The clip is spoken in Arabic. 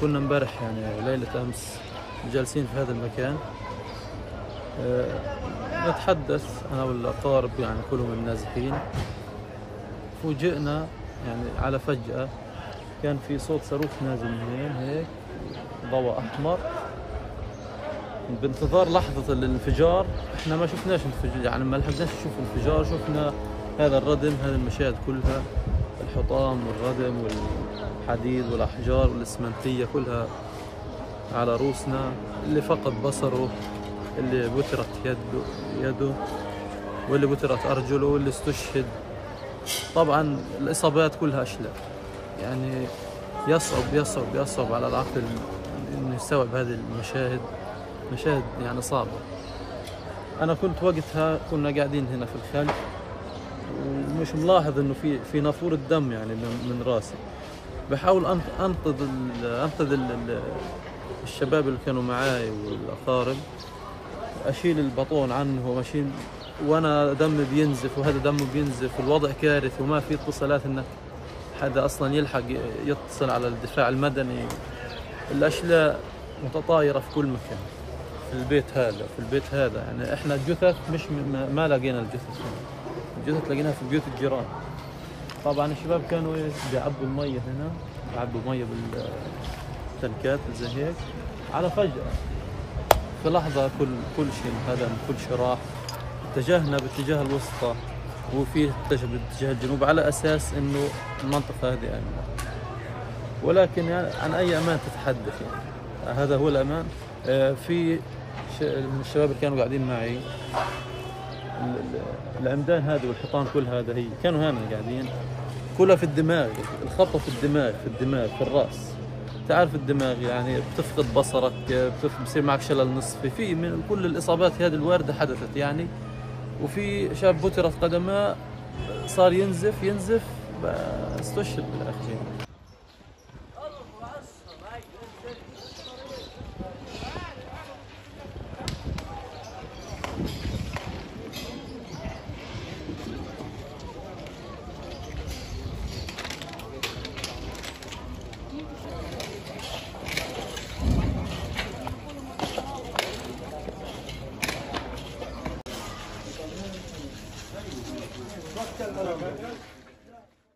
كنا امبارح يعني ليلة أمس جالسين في هذا المكان. آه، نتحدث أنا والأقارب يعني كلهم النازحين. فوجئنا يعني على فجأة كان في صوت صاروخ نازل من هيك ضوء أحمر. بانتظار لحظة الانفجار إحنا ما شفناش انفجار يعني ما لحقناش نشوف انفجار شفنا هذا الردم هذه المشاهد كلها الحطام والردم والحديد والأحجار والإسمنتية كلها على روسنا اللي فقد بصره اللي بترت يده يده واللي بترت أرجله واللي استشهد. طبعا الإصابات كلها أشلاء يعني يصعب يصعب يصعب على العقل إنه يستوعب هذه المشاهد. مشاهد يعني صعبة. أنا كنت وقتها كنا قاعدين هنا في الخلف ومش ملاحظ إنه في في نافورة دم يعني من راسي. بحاول ال- ال- الشباب اللي كانوا معاي والأقارب. أشيل البطون عنه وأشيل وأنا دمي بينزف وهذا دمه بينزف والوضع كارثي وما في اتصالات إنك حدا أصلا يلحق يتصل على الدفاع المدني. الأشلاء متطايرة في كل مكان. في البيت هذا في البيت هذا. يعني إحنا الجثث مش ما, ما لقينا الجثث. الجثث لقيناها في بيوت الجيران. طبعا الشباب كانوا إيه بيعبوا المية هنا بيعبوا مية بالتنكات زي هيك. على فجأة في لحظة كل كل شيء انهدم كل شيء راح. اتجهنا باتجاه الوسطى وفي اتجه باتجاه الجنوب على أساس إنه المنطقة هذه آمنة. ولكن يعني عن أي أمان تتحدث يعني؟ هذا هو الأمان. آه، في الشباب اللي كانوا قاعدين معي العمدان هذه والحيطان كل هذا هي كانوا هنا قاعدين. كلها في الدماغ الخبطة في الدماغ في الدماغ في الرأس. تعرف الدماغ يعني بتفقد بصرك بصير معك شلل نصفي. في من كل الإصابات هذه الواردة حدثت يعني. وفي شاب بترت قدمه صار ينزف ينزف استشهد بالاخير Gel beraber.